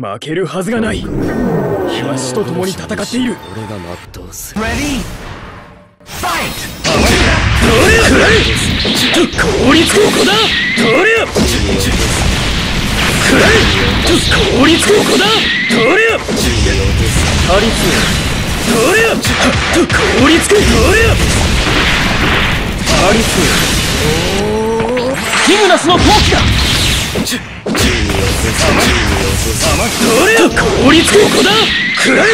負けるはずがない。日は死と共に戦っている。俺が全うする。Ready? Fight! くらえ効率効果だ！取れくらえ効率効果だ！取れハリツ取れ効率効果取れハリツキムナスの闘気だどれ。効率効果だくらえ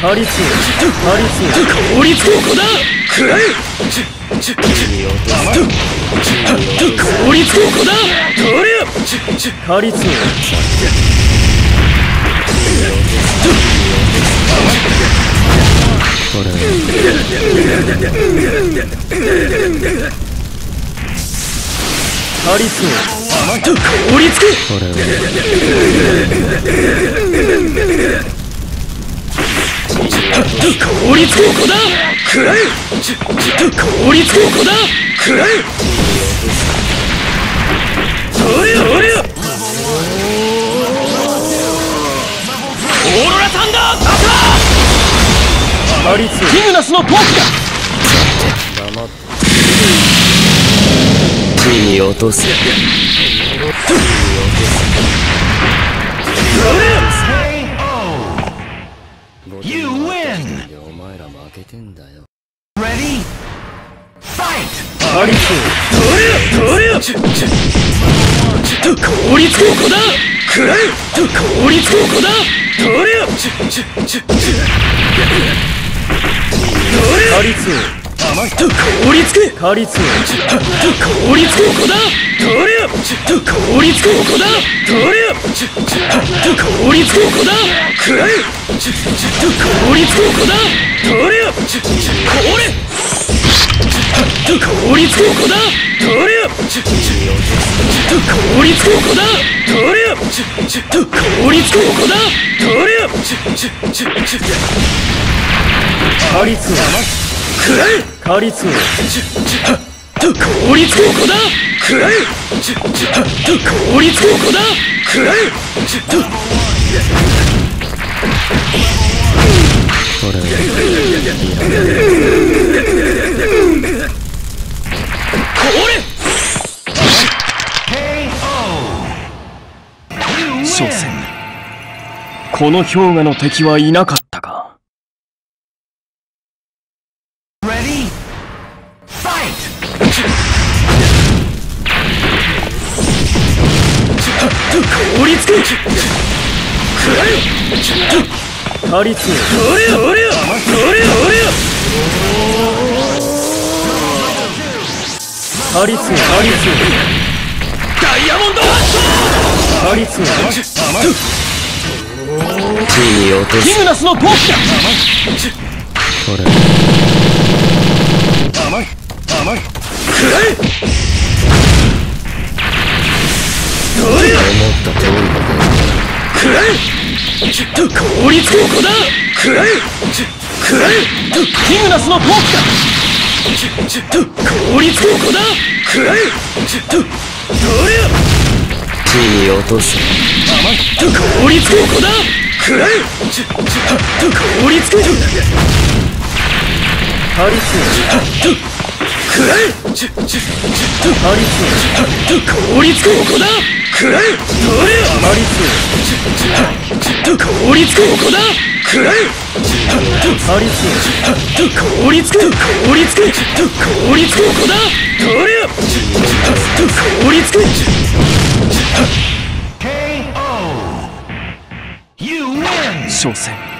ハリツハリツ効率効果だくらえ効率効果だどれハリツハリツ効率効率効果だくらえ効率効果だくらえそれそれオーロラサンダーアタハリツキムナスの闘気だ黙って地に落とす You win! お前ら負けてんだよ Ready? Fight! ハリツどれどれ効率効果だハリツ効率効率効率効果だ。どれ効率効果だ。どれ効率効果だ。くらえと凍りつくここだ。どれこれ効率効果だ。どれ効率効果だどれ効率効果だどれハリツくらえハリツ効率効果だくらえ効率効果だくらえここの氷河の敵はいなかったか Ready? Fight! 効率効くらえハリリダイヤモンドハリツ地に落とすキムナスの闘気だこれくらえどれ思った通りだくらえ効率効果だくらえくらえキムナスの闘気だ効率効果だくらえどれ地に落とす効率効果だくらえ効率効果ハリツくらえハリツ効率効果だくらえどれハリツ効率効果だくらえハリツ効率効効率効効率効果だどれ効率効 KO! 挑戦